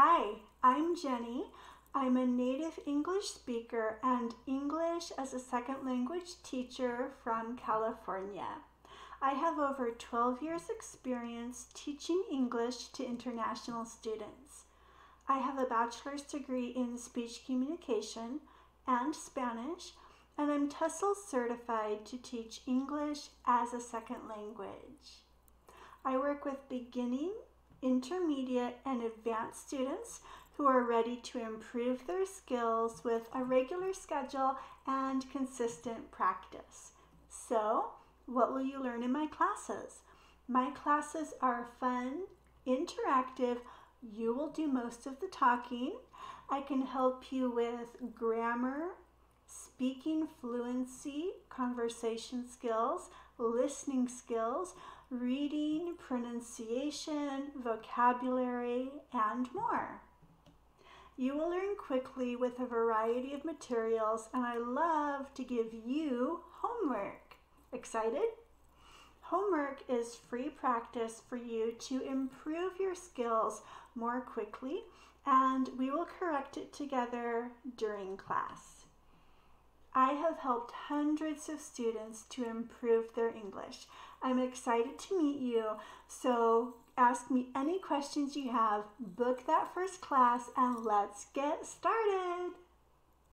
Hi, I'm Jenny. I'm a native English speaker and English as a second language teacher from California. I have over 12 years experience teaching English to international students. I have a bachelor's degree in speech communication and Spanish, and I'm TESOL certified to teach English as a second language. I work with beginning, intermediate, and advanced students who are ready to improve their skills with a regular schedule and consistent practice. So, what will you learn in my classes? My classes are fun, interactive, you will do most of the talking. I can help you with grammar, speaking fluency, conversation skills, listening skills, reading, pronunciation, vocabulary, and more. You will learn quickly with a variety of materials, and I love to give you homework. Excited? Homework is free practice for you to improve your skills more quickly, and we will correct it together during class. I have helped hundreds of students to improve their English. I'm excited to meet you, so ask me any questions you have, book that first class, and let's get started.